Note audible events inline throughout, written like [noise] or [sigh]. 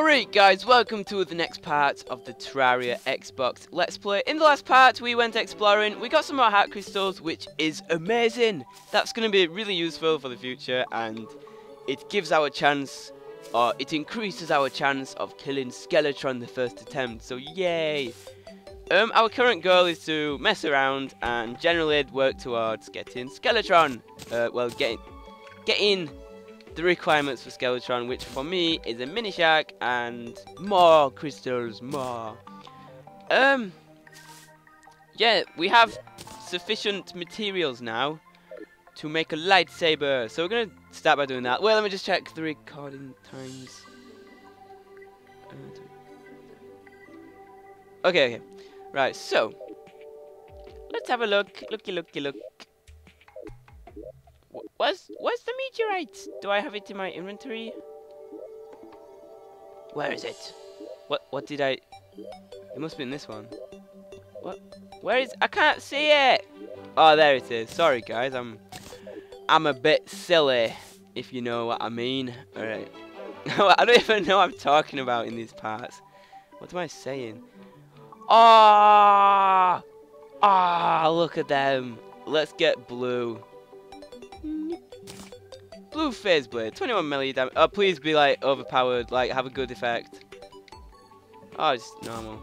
Alright guys, welcome to the next part of the Terraria Xbox Let's Play. In the last part, we went exploring, we got some more heart crystals, which is amazing. That's going to be really useful for the future, and it gives our chance, or it increases our chance of killing Skeletron the first attempt, so yay! Um, our current goal is to mess around and generally work towards getting Skeletron. Uh, well, getting, getting the requirements for Skeletron, which for me is a mini shark and more crystals, more. Um, yeah, we have sufficient materials now to make a lightsaber. So we're gonna start by doing that. Well, let me just check the recording times. Okay, okay, right. So let's have a look. Looky, looky, look. Where's, where's the meteorite? Do I have it in my inventory? Where is it? What, what did I... It must be in this one. What? Where is... I can't see it! Oh, there it is. Sorry, guys. I'm... I'm a bit silly, if you know what I mean. Alright. [laughs] I don't even know what I'm talking about in these parts. What am I saying? Ah! Oh, ah! Oh, look at them. Let's get blue. Blue Phase Blade, 21 melee damage. Oh, uh, please be like overpowered, like have a good effect. Oh, just normal.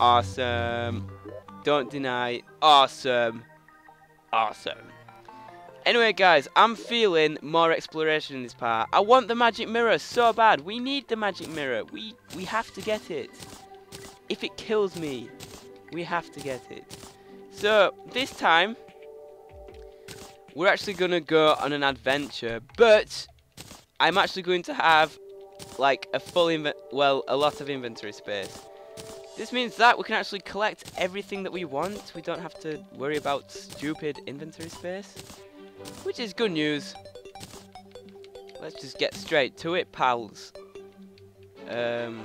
Awesome. Don't deny. Awesome. Awesome. Anyway, guys, I'm feeling more exploration in this part. I want the magic mirror so bad. We need the magic mirror. We we have to get it. If it kills me, we have to get it. So, this time, we're actually going to go on an adventure, but I'm actually going to have, like, a full, well, a lot of inventory space. This means that we can actually collect everything that we want. We don't have to worry about stupid inventory space, which is good news. Let's just get straight to it, pals. Um,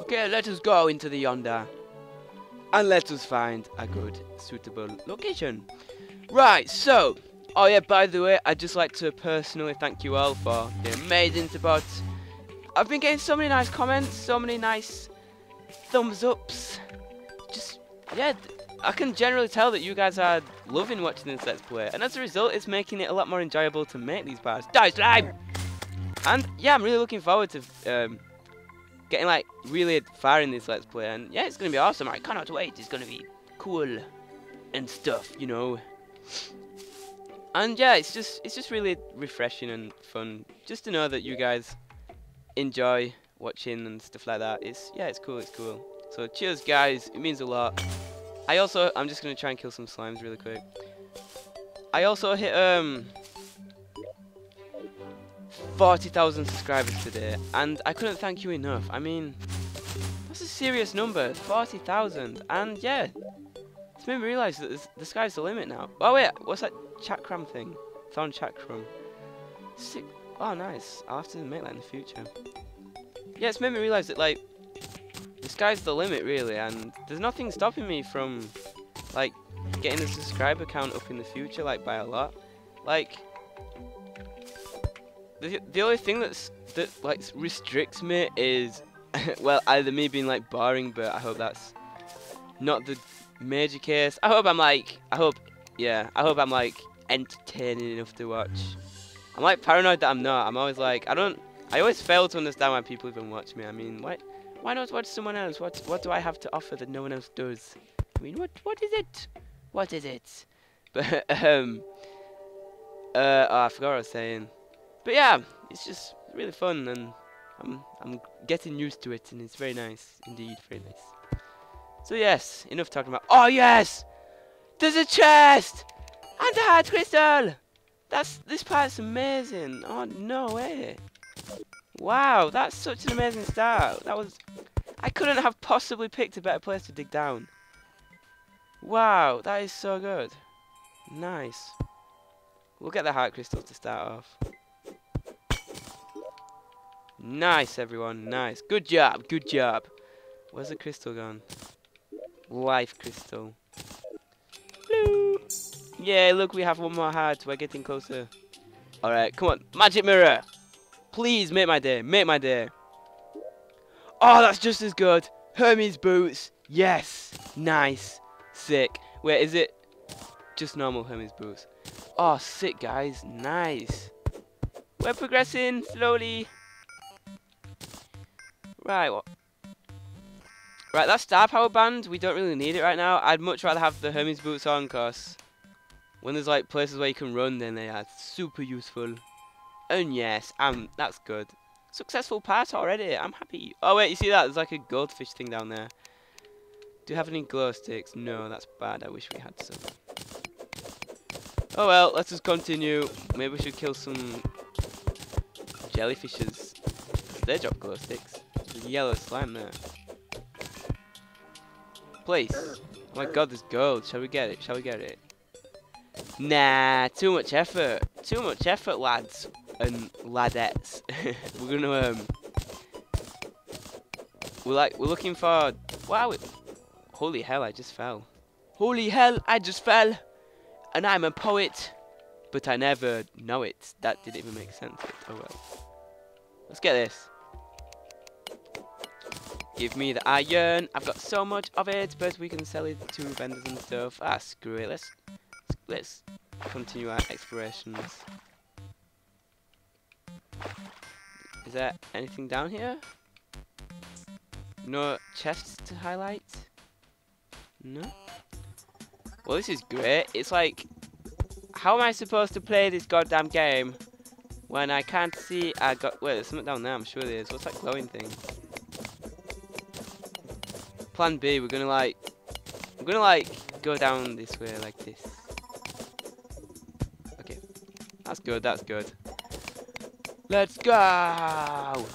Okay, let us go into the yonder. And let us find a good, suitable location. Right, so... Oh yeah, by the way, I'd just like to personally thank you all for the amazing support. I've been getting so many nice comments, so many nice thumbs ups. Just, yeah, I can generally tell that you guys are loving watching this Let's Play. And as a result, it's making it a lot more enjoyable to make these parts. Die slime! And yeah, I'm really looking forward to um, getting like really far in this Let's Play, and yeah, it's gonna be awesome. I cannot wait. It's gonna be cool and stuff, you know. And yeah, it's just it's just really refreshing and fun just to know that you guys enjoy watching and stuff like that. It's yeah, it's cool. It's cool. So cheers, guys. It means a lot. I also I'm just gonna try and kill some slimes really quick. I also hit um 40,000 subscribers today, and I couldn't thank you enough. I mean, that's a serious number, 40,000, and yeah, it's made me realise that the sky's the limit now. Oh wait, what's that chakram thing? Thorn chakram. Sick. Oh nice, I'll have to make that in the future. Yeah, it's made me realise that like, the sky's the limit really, and there's nothing stopping me from, like, getting the subscriber count up in the future, like, by a lot. Like, the the only thing that's that like restricts me is [laughs] well either me being like boring, but I hope that's not the major case. I hope I'm like I hope yeah I hope I'm like entertaining enough to watch. I'm like paranoid that I'm not. I'm always like I don't. I always fail to understand why people even watch me. I mean, why why not watch someone else? What what do I have to offer that no one else does? I mean, what what is it? What is it? [laughs] But um uh oh, I forgot what I was saying. But yeah, it's just really fun and I'm I'm getting used to it and it's very nice indeed, very nice. So yes, enough talking about. Oh yes, there's a chest and a heart crystal. That's this part's amazing. Oh no way! Wow, that's such an amazing start. That was I couldn't have possibly picked a better place to dig down. Wow, that is so good. Nice. We'll get the heart crystal to start off. Nice, everyone. Nice. Good job. Good job. Where's the crystal gone? life crystal. Blue. Yeah, look, we have one more heart. We're getting closer. Alright, come on. Magic mirror. Please make my day. Make my day. Oh, that's just as good. Hermes boots. Yes. Nice. Sick. Wait, is it just normal Hermes boots? Oh, sick, guys. Nice. We're progressing slowly. Right, what? Right, that star power band, we don't really need it right now. I'd much rather have the Hermes boots on, cause when there's like places where you can run, then they are super useful. And yes, um, that's good. Successful pass already. I'm happy. Oh wait, you see that? There's like a goldfish thing down there. Do you have any glow sticks? No, that's bad. I wish we had some. Oh well, let's just continue. Maybe we should kill some jellyfishes. They drop glow sticks. Yellow slime there. Place. Oh my god, there's gold. Shall we get it? Shall we get it? Nah, too much effort. Too much effort, lads and ladettes. [laughs] we're gonna um. We're like we're looking for. Wow! Holy hell! I just fell. Holy hell! I just fell, and I'm a poet, but I never know it. That didn't even make sense. oh well. Let's get this. Give me the iron. I've got so much of it, but we can sell it to vendors and stuff. Ah, screw it. Let's let's continue our explorations. Is there anything down here? No chests to highlight? No? Well, this is great. It's like, how am I supposed to play this goddamn game when I can't see I got, wait, there's something down there, I'm sure there is. What's that glowing thing? Plan B, we're gonna like, we're gonna like, go down this way like this. Okay. That's good, that's good. Let's go!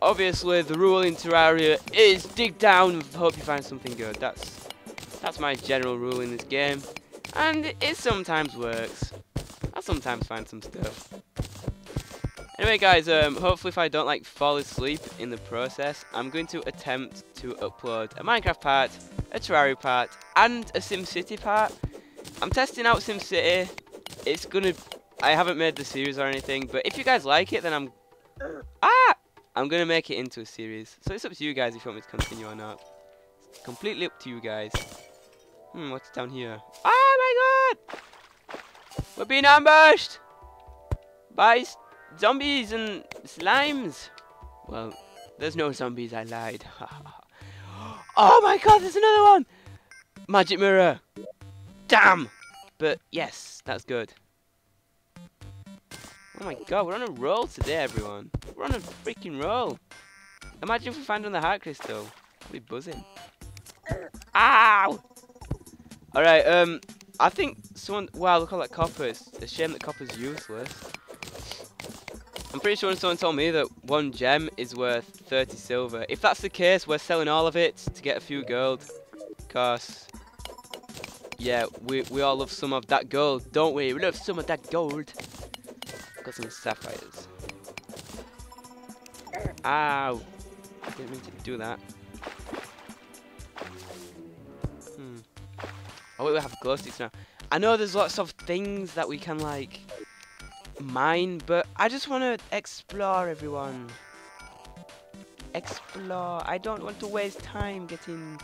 Obviously, the rule in Terraria is dig down hope you find something good. That's that's my general rule in this game. And it sometimes works. I sometimes find some stuff. Anyway guys, um, hopefully if I don't like fall asleep in the process, I'm going to attempt to upload a Minecraft part, a Terraria part, and a SimCity part. I'm testing out SimCity. It's gonna I haven't made the series or anything, but if you guys like it, then I'm... Ah! I'm to make it into a series. So it's up to you guys if you want me to continue or not. It's completely up to you guys. Hmm, what's down here? Oh my god! We're being ambushed! By zombies and slimes. Well, there's no zombies, I lied. [laughs] oh my god, there's another one! Magic mirror! Damn! But yes, that's good. Oh my god, we're on a roll today, everyone. We're on a freaking roll. Imagine if we find on the heart crystal. We'll be buzzing. Ow! Alright, um, I think someone... Wow, look at that copper. It's a shame that copper's useless. I'm pretty sure someone told me that one gem is worth 30 silver. If that's the case, we're selling all of it to get a few gold. Because, yeah, we, we all love some of that gold, don't we? We love some of that gold got some sapphires. Ow! I didn't mean to do that. Hmm. Oh wait, we have glow sticks now. I know there's lots of things that we can like mine, but I just want to explore everyone. Explore. I don't want to waste time getting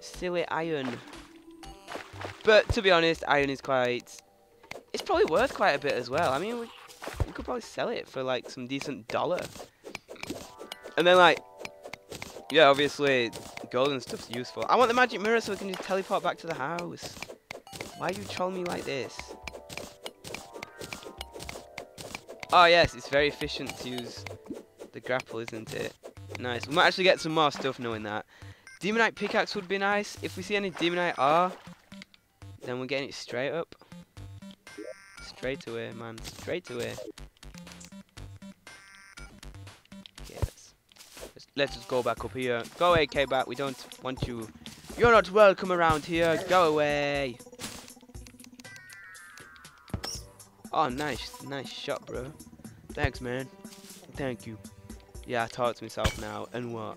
silly iron. But to be honest, iron is quite... It's probably worth quite a bit as well. I mean, we you could probably sell it for like some decent dollar. And then like, yeah, obviously golden stuff's useful. I want the magic mirror so we can just teleport back to the house. Why you trolling me like this? Oh yes, it's very efficient to use the grapple, isn't it? Nice. We might actually get some more stuff knowing that. Demonite pickaxe would be nice. If we see any Demonite ore, then we're getting it straight up. Straight away, man. Straight away. Okay, let's, let's, let's just go back up here. Go away, cave bat. We don't want you. You're not welcome around here. Go away. Oh, nice. Nice shot, bro. Thanks, man. Thank you. Yeah, I talk to myself now. And what?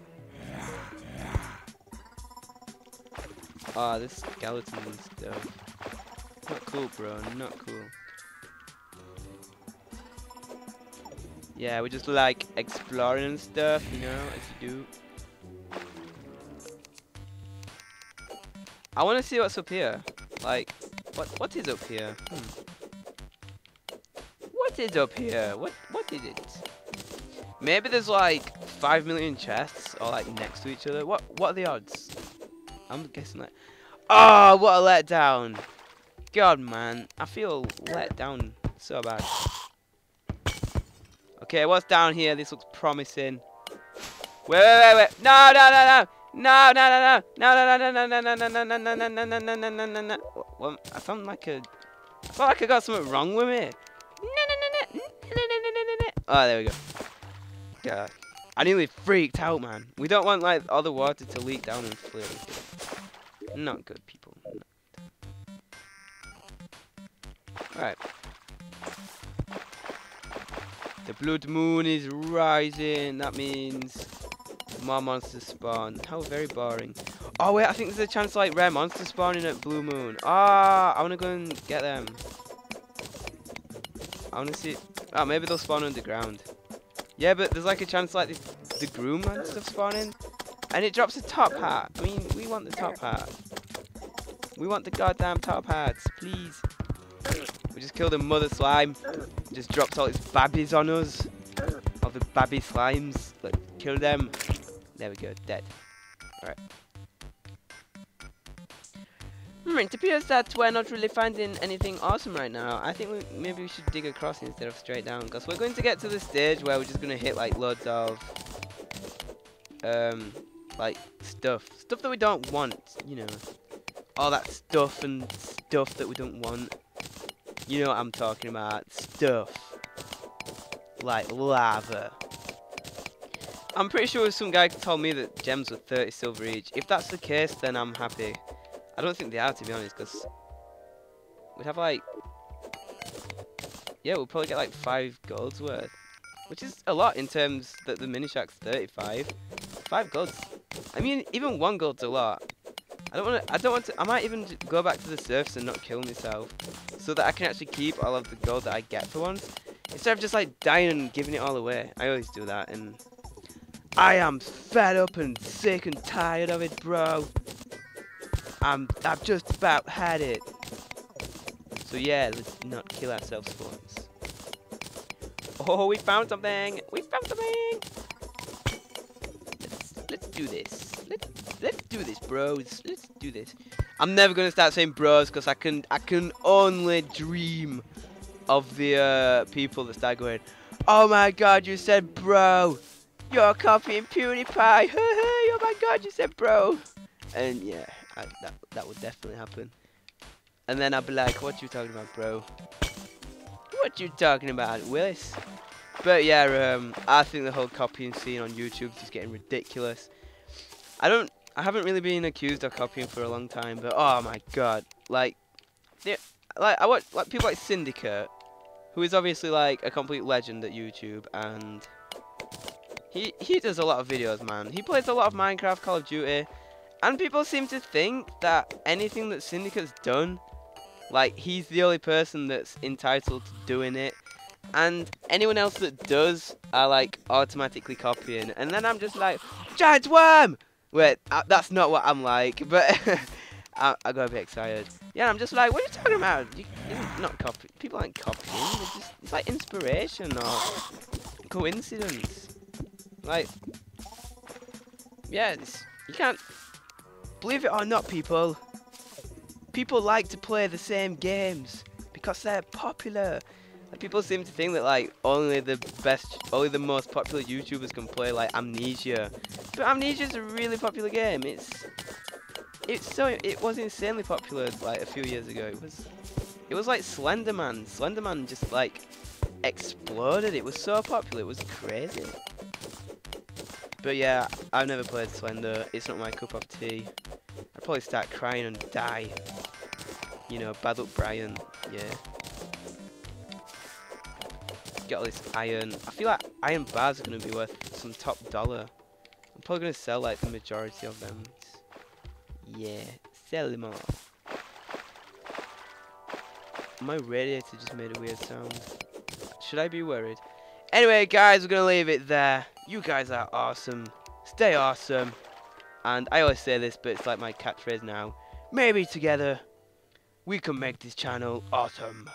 Ah, oh, this skeleton and stuff. Not cool, bro. Not cool. Yeah, we just like exploring and stuff, you know, as you do. I want to see what's up here. Like, what what is up here? Hmm. What is up here? What what is it? Maybe there's like five million chests, or like next to each other. What what are the odds? I'm guessing like. Oh, what a letdown! God, man, I feel let down so bad. Okay, what's down here? This looks promising. Wait, wait, wait, wait! No, no, no, no! No, no, no, no, no, no, no, no, no, no, no, no, no, no, no, no, no, no, no, no. Well, I found like a, I felt like I got something wrong with me. No, no, no, no, no, no, no, no, no. Oh, there we go. God, I nearly freaked out, man. We don't want like all the water to leak down and flood. Not good, people. Alright. The blood moon is rising. That means more monsters spawn. How very boring. Oh wait, I think there's a chance like rare monsters spawning at blue moon. Ah, I wanna go and get them. I wanna see. Oh, maybe they'll spawn underground. Yeah, but there's like a chance like the, the groom and stuff spawning, and it drops a top hat. I mean, we want the top hat. We want the goddamn top hats, please. We just killed a mother slime. Just dropped all its babbies on us. All the babby slimes. Like, kill them. There we go, dead. Alright. Hmm, it appears that we're not really finding anything awesome right now. I think we, maybe we should dig across instead of straight down. Because we're going to get to the stage where we're just going to hit like loads of... Um, like, stuff. Stuff that we don't want, you know. All that stuff and stuff that we don't want. You know what I'm talking about. Stuff. Like lava. I'm pretty sure some guy told me that gems were 30 silver each. If that's the case, then I'm happy. I don't think they are, to be honest, because we'd have like... Yeah, we'll probably get like 5 golds worth. Which is a lot in terms that the mini shark's 35. 5 golds. I mean, even 1 gold's a lot. I don't want to. I don't want to. I might even go back to the surface and not kill myself, so that I can actually keep all of the gold that I get for once, instead of just like dying and giving it all away. I always do that, and I am fed up and sick and tired of it, bro. I'm. I've just about had it. So yeah, let's not kill ourselves for once. Oh, we found something. We found something. Let's let's do this. Let's let's do this, bros. Let's do this. I'm never gonna start saying bros because I can I can only dream of the uh, people that start going, Oh my god, you said bro. You're copying PewDiePie. [laughs] oh my god, you said bro. And yeah, I, that that would definitely happen. And then I'd be like, what you talking about, bro? What you talking about, Willis? But yeah, um, I think the whole copying scene on YouTube is just getting ridiculous. I don't I haven't really been accused of copying for a long time, but oh my god, like, like I watch like people like Syndicate, who is obviously like a complete legend at YouTube, and he he does a lot of videos, man. He plays a lot of Minecraft, Call of Duty, and people seem to think that anything that Syndicate's done, like he's the only person that's entitled to doing it, and anyone else that does are like automatically copying, and then I'm just like, giant worm. Wait, uh, that's not what I'm like, but [laughs] I, I got a bit excited. Yeah, I'm just like, what are you talking about? You, not copy. People aren't copying. Just, it's like inspiration or coincidence. Like, yeah, you can't believe it or not, people. People like to play the same games because they're popular. Like, people seem to think that like only the best, only the most popular YouTubers can play like Amnesia but Amnesia is a really popular game. It's it's so it was insanely popular like a few years ago. It was it was like Slenderman. Slenderman just like exploded. It was so popular. It was crazy. But yeah, I've never played Slender. It's not my cup of tea. I'd probably start crying and die. You know, bad luck Brian. Yeah. Get all this iron. I feel like iron bars are going to be worth some top dollar I'm probably gonna sell like the majority of them. Yeah, sell them all. My radiator just made a weird sound. Should I be worried? Anyway, guys, we're gonna leave it there. You guys are awesome. Stay awesome. And I always say this, but it's like my catchphrase now. Maybe together we can make this channel awesome.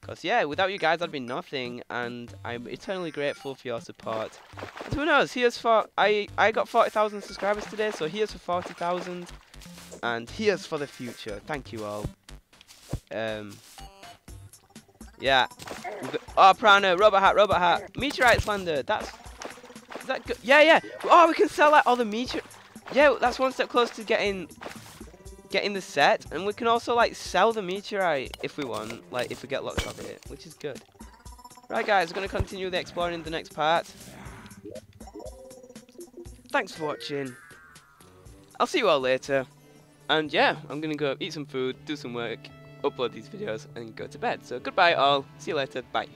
Because, yeah, without you guys, I'd be nothing, and I'm eternally grateful for your support. And who knows, here's for... I, I got 40,000 subscribers today, so here's for 40,000, and here's for the future. Thank you all. Um... Yeah. Oh, Prana, Robot Hat, Robot Hat. Meteorite Slander, that's... Is that good? Yeah, yeah. Oh, we can sell like all the meteor... Yeah, that's one step closer to getting getting the set, and we can also like sell the meteorite if we want, like if we get lots of it, which is good. Right guys, we're going to continue the exploring in the next part. Thanks for watching. I'll see you all later. And yeah, I'm going to go eat some food, do some work, upload these videos, and go to bed. So goodbye all. See you later. Bye.